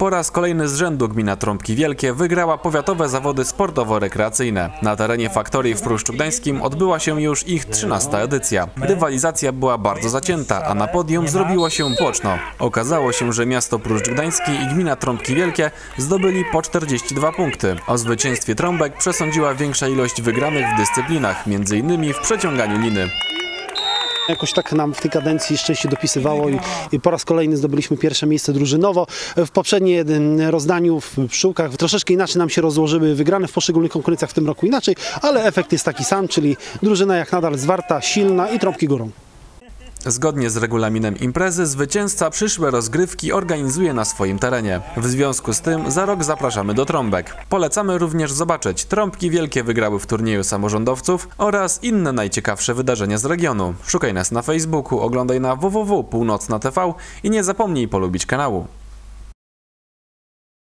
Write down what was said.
Po raz kolejny z rzędu gmina Trąbki Wielkie wygrała powiatowe zawody sportowo-rekreacyjne. Na terenie Faktorii w Pruszczu Gdańskim odbyła się już ich 13 edycja. Rywalizacja była bardzo zacięta, a na podium zrobiło się płoczno. Okazało się, że miasto Pruszcz Gdański i gmina Trąbki Wielkie zdobyli po 42 punkty. O zwycięstwie trąbek przesądziła większa ilość wygranych w dyscyplinach, m.in. w przeciąganiu liny. Jakoś tak nam w tej kadencji szczęście dopisywało i, i po raz kolejny zdobyliśmy pierwsze miejsce drużynowo. W poprzednim rozdaniu w pszczółkach troszeczkę inaczej nam się rozłożyły wygrane w poszczególnych konkurencjach w tym roku inaczej, ale efekt jest taki sam, czyli drużyna jak nadal zwarta, silna i trąbki górą. Zgodnie z regulaminem imprezy zwycięzca przyszłe rozgrywki organizuje na swoim terenie. W związku z tym za rok zapraszamy do trąbek. Polecamy również zobaczyć trąbki wielkie wygrały w turnieju samorządowców oraz inne najciekawsze wydarzenia z regionu. Szukaj nas na Facebooku, oglądaj na www.północna.tv i nie zapomnij polubić kanału.